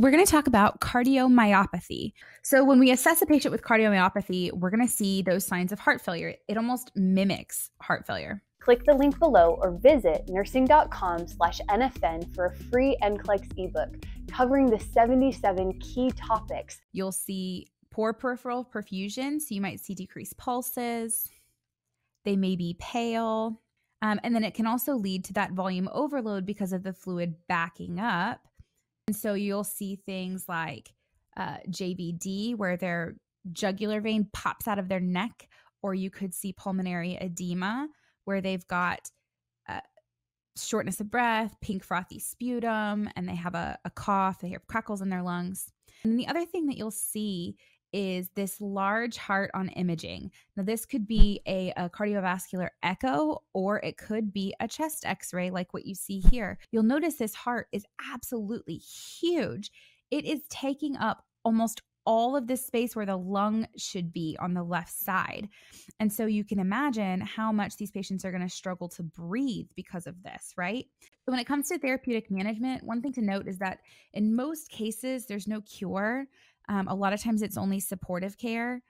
we're going to talk about cardiomyopathy. So, when we assess a patient with cardiomyopathy, we're going to see those signs of heart failure. It almost mimics heart failure. Click the link below or visit nursing.com slash NFN for a free NCLEX ebook covering the 77 key topics. You'll see poor peripheral perfusion, so you might see decreased pulses. They may be pale. Um, and then it can also lead to that volume overload because of the fluid backing up. And so you'll see things like uh, JVD, where their jugular vein pops out of their neck, or you could see pulmonary edema, where they've got uh, shortness of breath, pink frothy sputum, and they have a, a cough, they have crackles in their lungs. And the other thing that you'll see is this large heart on imaging. Now, this could be a, a, cardiovascular echo or it could be a chest x ray, like what you see here. You'll notice this heart is absolutely huge. It is taking up almost all of this space where the lung should be on the left side. And so you can imagine how much these patients are going to struggle to breathe because of this, right? So when it comes to therapeutic management, one thing to note is that in most cases, there's no cure. Um, a lot of times it's only supportive care.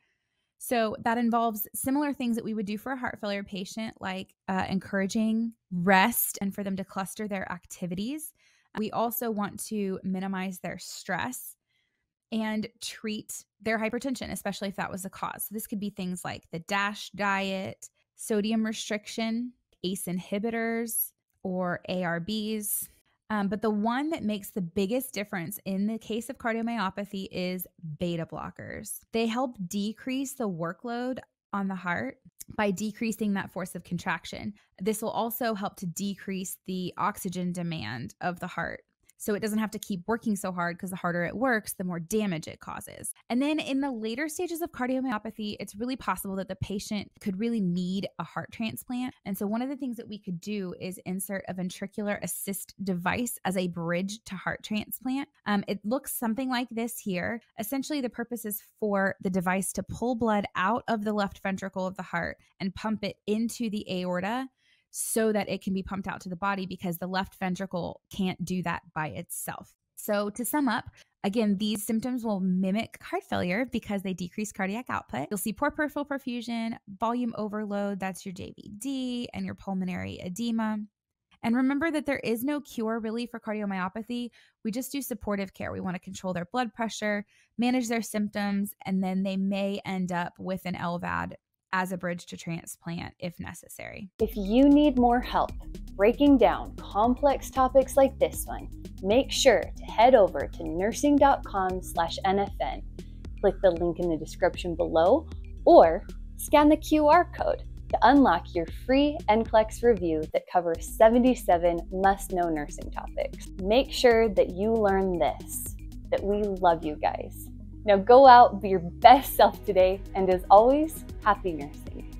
So that involves similar things that we would do for a heart failure patient, like uh, encouraging rest and for them to cluster their activities. We also want to minimize their stress and treat their hypertension, especially if that was the cause. So this could be things like the DASH diet, sodium restriction, ACE inhibitors, or ARBs, um, but the one that makes the biggest difference in the case of cardiomyopathy is beta blockers. They help decrease the workload on the heart by decreasing that force of contraction. This will also help to decrease the oxygen demand of the heart so it doesn't have to keep working so hard because the harder it works, the more damage it causes. And then in the later stages of cardiomyopathy, it's really possible that the patient could really need a heart transplant. And so one of the things that we could do is insert a ventricular assist device as a bridge to heart transplant. Um, it looks something like this here. Essentially, the purpose is for the device to pull blood out of the left ventricle of the heart and pump it into the aorta so that it can be pumped out to the body because the left ventricle can't do that by itself. So, to sum up, again, these symptoms will mimic heart failure because they decrease cardiac output. You'll see poor peripheral perfusion, volume overload, that's your JVD, and your pulmonary edema. And remember that there is no cure really for cardiomyopathy. We just do supportive care. We want to control their blood pressure, manage their symptoms, and then they may end up with an LVAD as a bridge to transplant if necessary. If you need more help breaking down complex topics like this one, make sure to head over to nursing.com/nfn. Click the link in the description below or scan the QR code to unlock your free NCLEX review that covers 77 must-know nursing topics. Make sure that you learn this, that we love you guys. Now go out, be your best self today, and as always, happy nursing.